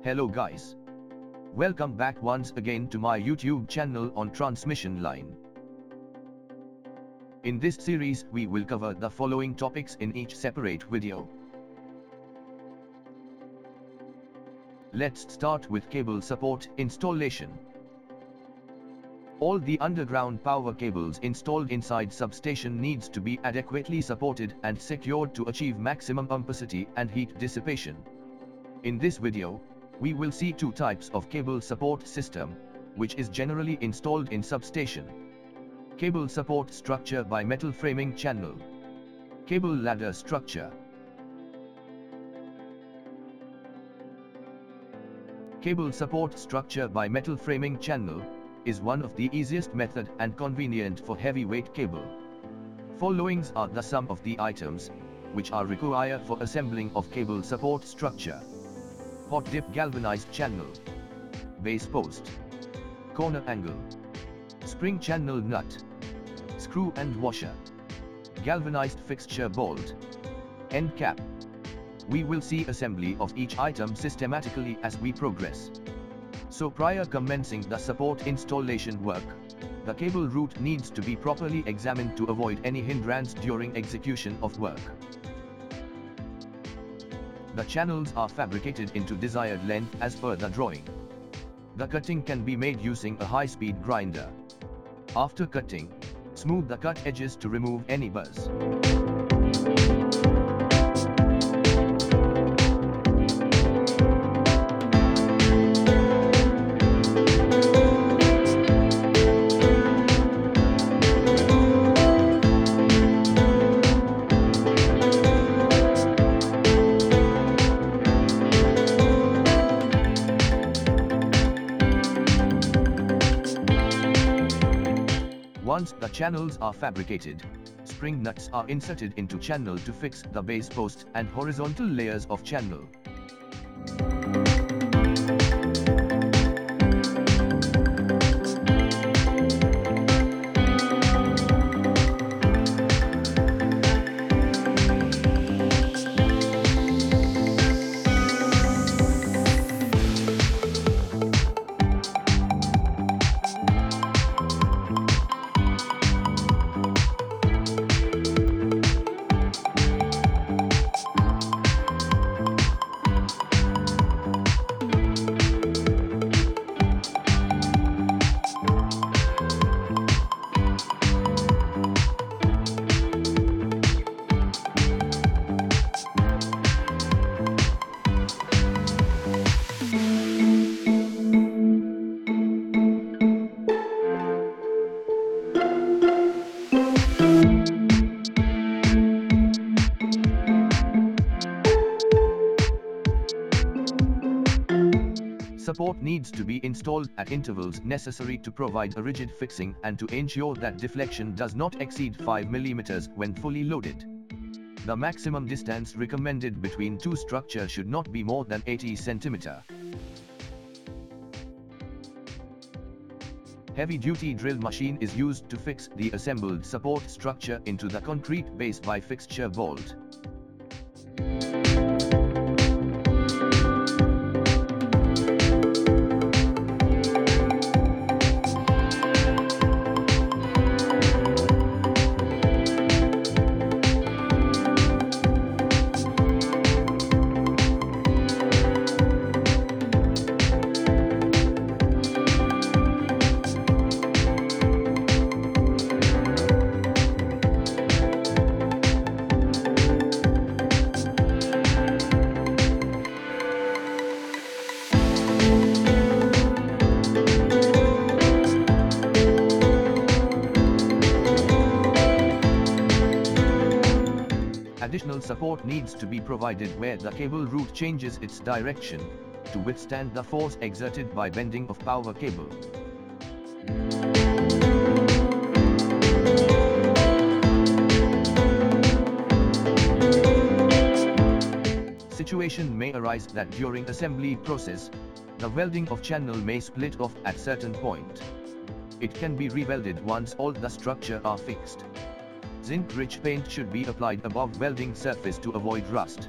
Hello guys. Welcome back once again to my YouTube channel on transmission line. In this series we will cover the following topics in each separate video. Let's start with cable support installation. All the underground power cables installed inside substation needs to be adequately supported and secured to achieve maximum ampacity and heat dissipation. In this video, we will see two types of cable support system, which is generally installed in substation. Cable support structure by metal framing channel. Cable ladder structure. Cable support structure by metal framing channel is one of the easiest method and convenient for heavyweight cable. Followings are the some of the items, which are required for assembling of cable support structure hot dip galvanized channel, base post, corner angle, spring channel nut, screw and washer, galvanized fixture bolt, end cap. We will see assembly of each item systematically as we progress. So prior commencing the support installation work, the cable route needs to be properly examined to avoid any hindrance during execution of work. The channels are fabricated into desired length as per the drawing. The cutting can be made using a high-speed grinder. After cutting, smooth the cut edges to remove any burrs. Channels are fabricated, spring nuts are inserted into channel to fix the base post and horizontal layers of channel. Support needs to be installed at intervals necessary to provide a rigid fixing and to ensure that deflection does not exceed 5 mm when fully loaded. The maximum distance recommended between two structures should not be more than 80 cm. Heavy-duty drill machine is used to fix the assembled support structure into the concrete base by fixture bolt. Support needs to be provided where the cable route changes its direction, to withstand the force exerted by bending of power cable. Situation may arise that during assembly process, the welding of channel may split off at certain point. It can be rewelded once all the structure are fixed. Zinc-rich paint should be applied above welding surface to avoid rust.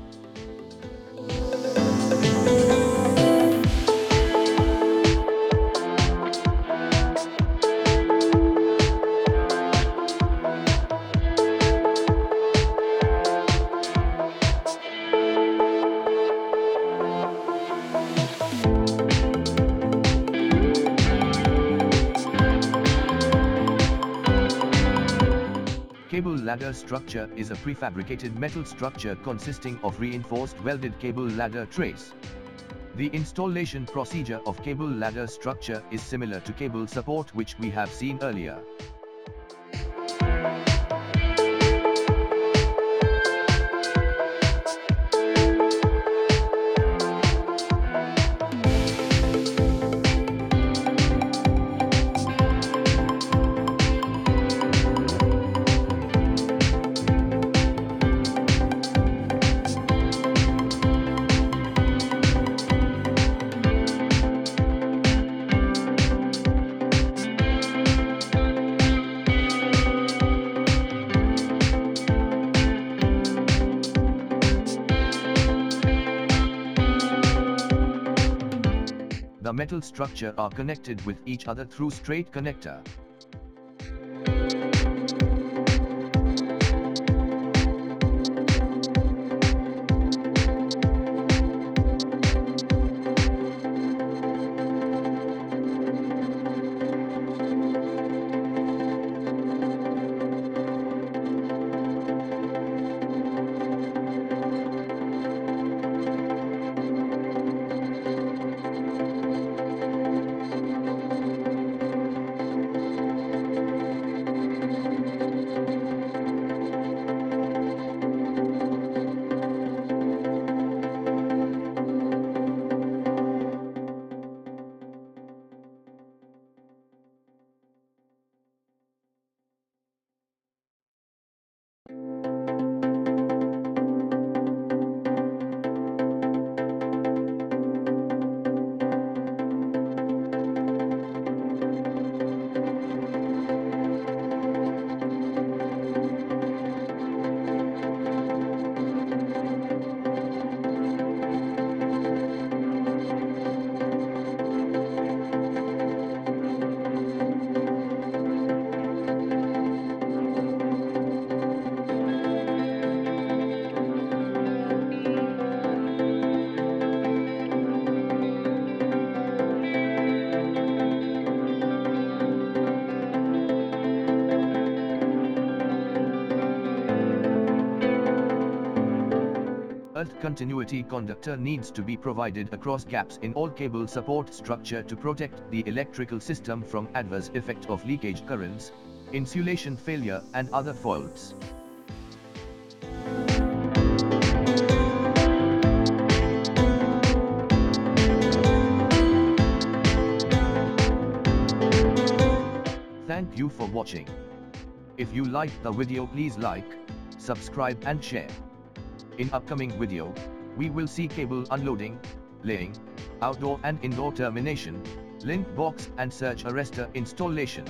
Ladder structure is a prefabricated metal structure consisting of reinforced welded cable ladder trays. The installation procedure of cable ladder structure is similar to cable support which we have seen earlier. The metal structure are connected with each other through straight connector. Earth continuity conductor needs to be provided across gaps in all cable support structure to protect the electrical system from adverse effect of leakage currents, insulation failure and other faults. Thank you for watching. If you liked the video please like, subscribe and share. In upcoming video, we will see cable unloading, laying, outdoor and indoor termination, link box and surge arrestor installation.